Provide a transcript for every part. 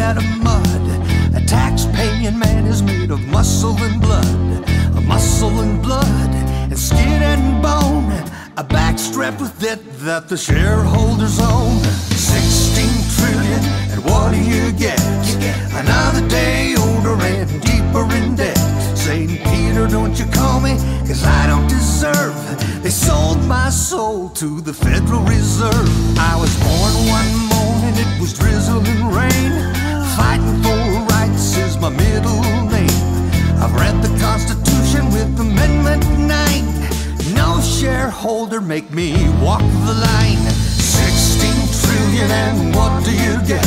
out of mud. A tax-paying man is made of muscle and blood, a muscle and blood, and skin and bone. A back strapped with debt that the shareholders own. Shareholder make me walk the line. 16 trillion, and what do you get?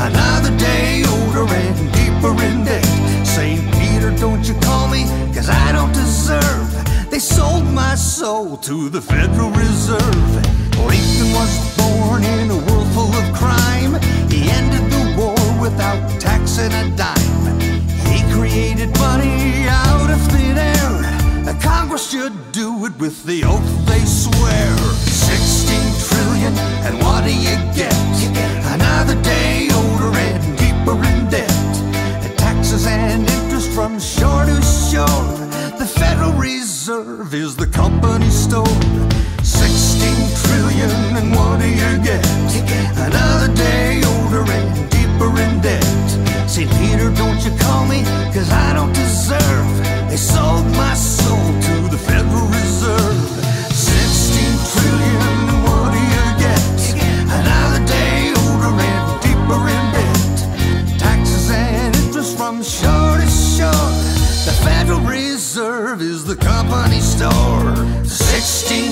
Another day older and deeper in debt. St. Peter, don't you call me, cause I don't deserve. They sold my soul to the Federal Reserve. Should do it with the oath they swear. 16 trillion, and what do you get? Another day older and deeper in debt. Taxes and interest from shore to shore. The Federal Reserve is the company store. 16 trillion, and what do you get? The Federal Reserve is the company store. 16 trillion and